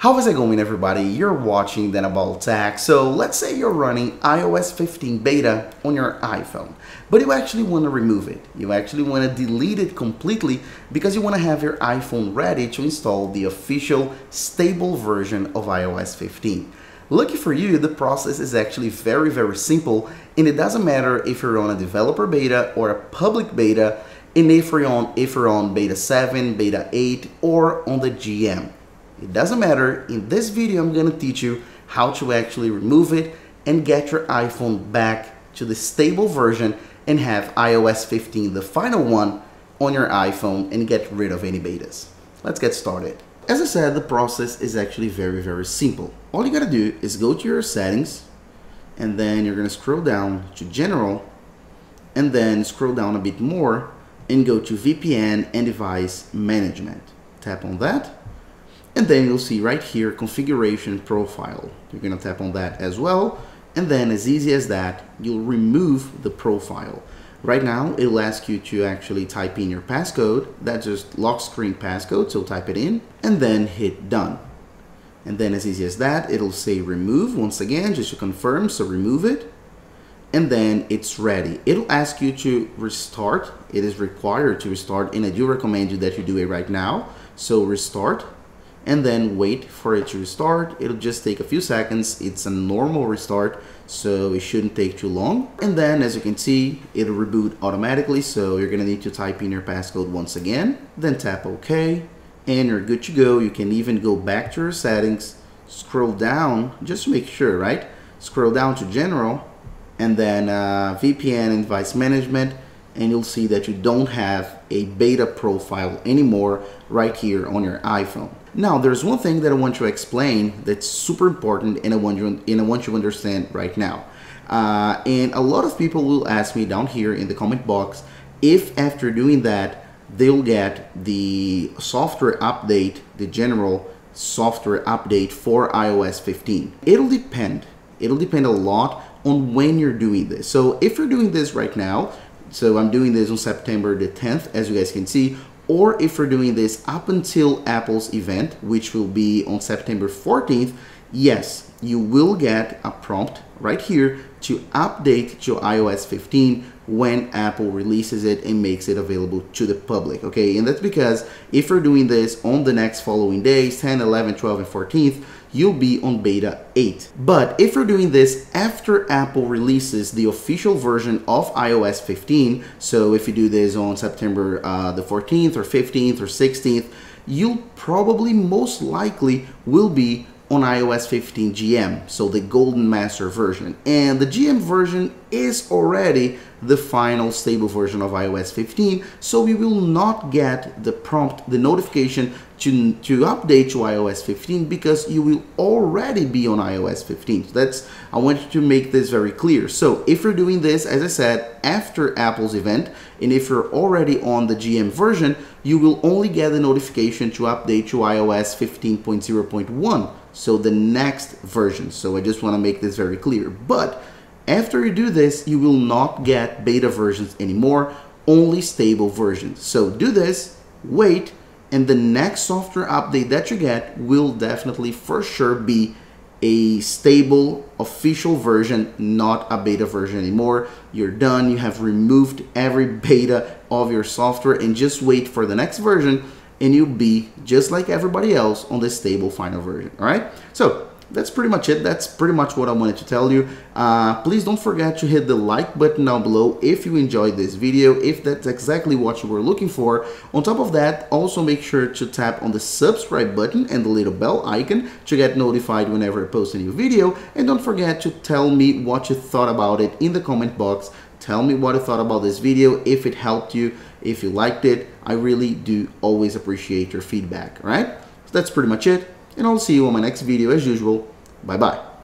How is it going everybody? You're watching Daniel About Tech. So let's say you're running iOS 15 beta on your iPhone, but you actually want to remove it. You actually want to delete it completely because you want to have your iPhone ready to install the official stable version of iOS 15. Lucky for you, the process is actually very, very simple and it doesn't matter if you're on a developer beta or a public beta and if you're on, if you're on beta 7, beta 8 or on the GM. It doesn't matter. In this video, I'm going to teach you how to actually remove it and get your iPhone back to the stable version and have iOS 15, the final one, on your iPhone and get rid of any betas. Let's get started. As I said, the process is actually very, very simple. All you gotta do is go to your settings and then you're gonna scroll down to general and then scroll down a bit more and go to VPN and device management. Tap on that and then you'll see right here configuration profile. You're gonna tap on that as well. And then as easy as that you'll remove the profile. Right now it'll ask you to actually type in your passcode. That's just lock screen passcode so type it in and then hit done. And then as easy as that it'll say remove once again just to confirm so remove it. And then it's ready. It'll ask you to restart. It is required to restart and I do recommend you that you do it right now. So restart and then wait for it to restart. It'll just take a few seconds. It's a normal restart, so it shouldn't take too long. And then as you can see, it'll reboot automatically. So you're gonna need to type in your passcode once again, then tap OK, and you're good to go. You can even go back to your settings, scroll down, just to make sure, right? Scroll down to general, and then uh, VPN and device management, and you'll see that you don't have a beta profile anymore right here on your iPhone. Now, there's one thing that I want to explain that's super important and I want you, and I want you to understand right now. Uh, and a lot of people will ask me down here in the comment box if after doing that, they'll get the software update, the general software update for iOS 15. It'll depend. It'll depend a lot on when you're doing this. So if you're doing this right now, so I'm doing this on September the 10th, as you guys can see, or if we're doing this up until Apple's event, which will be on September 14th, yes, you will get a prompt right here to update to iOS 15 when Apple releases it and makes it available to the public. Okay, and that's because if you're doing this on the next following days, 10, 11, 12, and 14th, you'll be on beta 8. But if you're doing this after Apple releases the official version of iOS 15, so if you do this on September uh, the 14th or 15th or 16th, you'll probably most likely will be on iOS 15 GM, so the Golden Master version. And the GM version is already the final stable version of iOS 15, so we will not get the prompt, the notification to, to update to iOS 15 because you will already be on iOS 15. So that's, I want you to make this very clear. So if you're doing this, as I said, after Apple's event, and if you're already on the GM version, you will only get the notification to update to iOS 15.0.1 so the next version. So I just want to make this very clear. But after you do this, you will not get beta versions anymore, only stable versions. So do this, wait, and the next software update that you get will definitely for sure be a stable official version, not a beta version anymore. You're done. You have removed every beta of your software and just wait for the next version and you'll be just like everybody else on the stable final version. All right. So that's pretty much it. That's pretty much what I wanted to tell you. Uh, please don't forget to hit the like button down below if you enjoyed this video, if that's exactly what you were looking for. On top of that, also make sure to tap on the subscribe button and the little bell icon to get notified whenever I post a new video. And don't forget to tell me what you thought about it in the comment box. Tell me what you thought about this video, if it helped you, if you liked it. I really do always appreciate your feedback, all right? So that's pretty much it and I'll see you on my next video as usual. Bye bye.